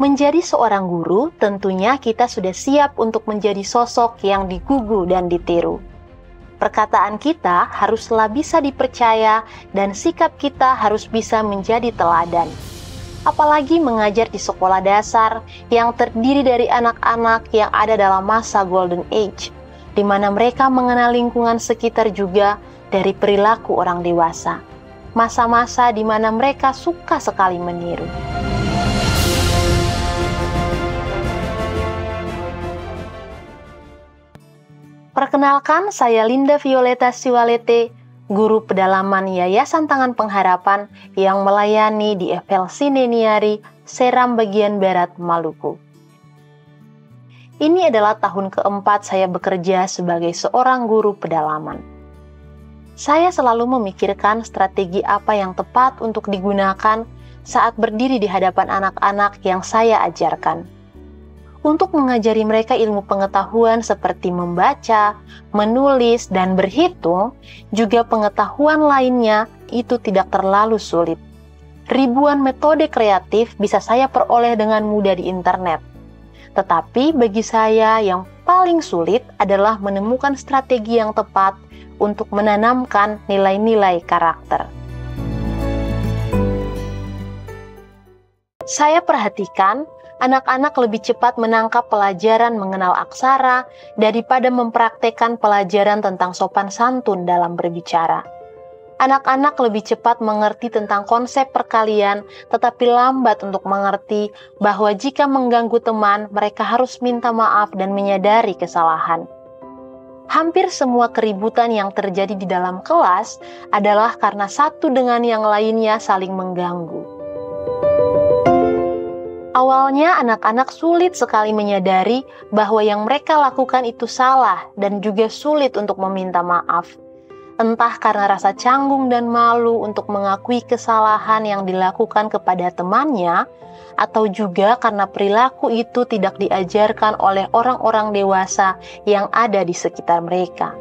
Menjadi seorang guru, tentunya kita sudah siap untuk menjadi sosok yang digugu dan ditiru. Perkataan kita haruslah bisa dipercaya, dan sikap kita harus bisa menjadi teladan. Apalagi mengajar di sekolah dasar yang terdiri dari anak-anak yang ada dalam masa Golden Age, di mana mereka mengenal lingkungan sekitar juga dari perilaku orang dewasa. Masa-masa di mana mereka suka sekali meniru. Perkenalkan, saya Linda Violeta Siwalete, guru pedalaman Yayasan Tangan Pengharapan yang melayani di FLC Neniari, Seram bagian Barat, Maluku. Ini adalah tahun keempat saya bekerja sebagai seorang guru pedalaman. Saya selalu memikirkan strategi apa yang tepat untuk digunakan saat berdiri di hadapan anak-anak yang saya ajarkan untuk mengajari mereka ilmu pengetahuan seperti membaca, menulis, dan berhitung, juga pengetahuan lainnya itu tidak terlalu sulit. Ribuan metode kreatif bisa saya peroleh dengan mudah di internet. Tetapi bagi saya yang paling sulit adalah menemukan strategi yang tepat untuk menanamkan nilai-nilai karakter. Saya perhatikan anak-anak lebih cepat menangkap pelajaran mengenal aksara daripada mempraktekkan pelajaran tentang sopan santun dalam berbicara. Anak-anak lebih cepat mengerti tentang konsep perkalian, tetapi lambat untuk mengerti bahwa jika mengganggu teman, mereka harus minta maaf dan menyadari kesalahan. Hampir semua keributan yang terjadi di dalam kelas adalah karena satu dengan yang lainnya saling mengganggu. Awalnya anak-anak sulit sekali menyadari bahwa yang mereka lakukan itu salah dan juga sulit untuk meminta maaf. Entah karena rasa canggung dan malu untuk mengakui kesalahan yang dilakukan kepada temannya, atau juga karena perilaku itu tidak diajarkan oleh orang-orang dewasa yang ada di sekitar mereka.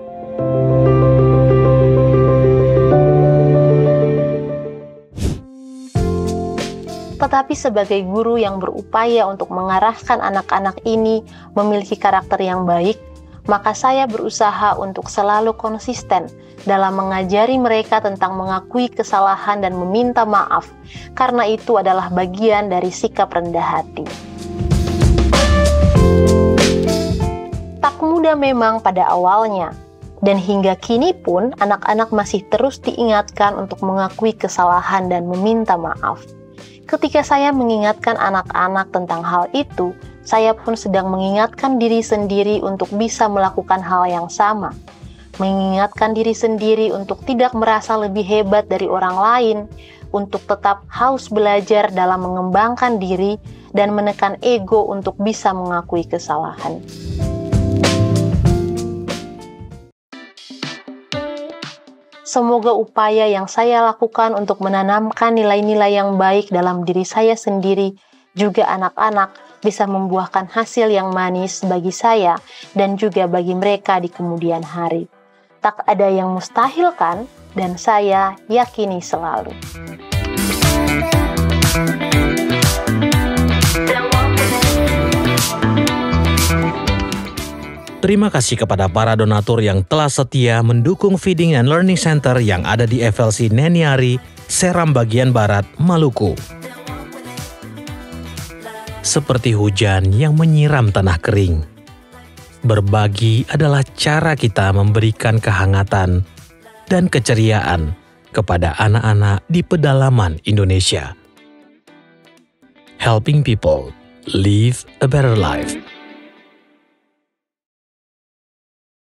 Tetapi sebagai guru yang berupaya untuk mengarahkan anak-anak ini memiliki karakter yang baik, maka saya berusaha untuk selalu konsisten dalam mengajari mereka tentang mengakui kesalahan dan meminta maaf, karena itu adalah bagian dari sikap rendah hati. Tak mudah memang pada awalnya, dan hingga kini pun anak-anak masih terus diingatkan untuk mengakui kesalahan dan meminta maaf. Ketika saya mengingatkan anak-anak tentang hal itu, saya pun sedang mengingatkan diri sendiri untuk bisa melakukan hal yang sama. Mengingatkan diri sendiri untuk tidak merasa lebih hebat dari orang lain, untuk tetap haus belajar dalam mengembangkan diri dan menekan ego untuk bisa mengakui kesalahan. Semoga upaya yang saya lakukan untuk menanamkan nilai-nilai yang baik dalam diri saya sendiri, juga anak-anak, bisa membuahkan hasil yang manis bagi saya dan juga bagi mereka di kemudian hari. Tak ada yang mustahil, kan? Dan saya yakini selalu. Terima kasih kepada para donatur yang telah setia mendukung Feeding and Learning Center yang ada di FLC Neniari, Seram bagian barat, Maluku. Seperti hujan yang menyiram tanah kering. Berbagi adalah cara kita memberikan kehangatan dan keceriaan kepada anak-anak di pedalaman Indonesia. Helping people live a better life.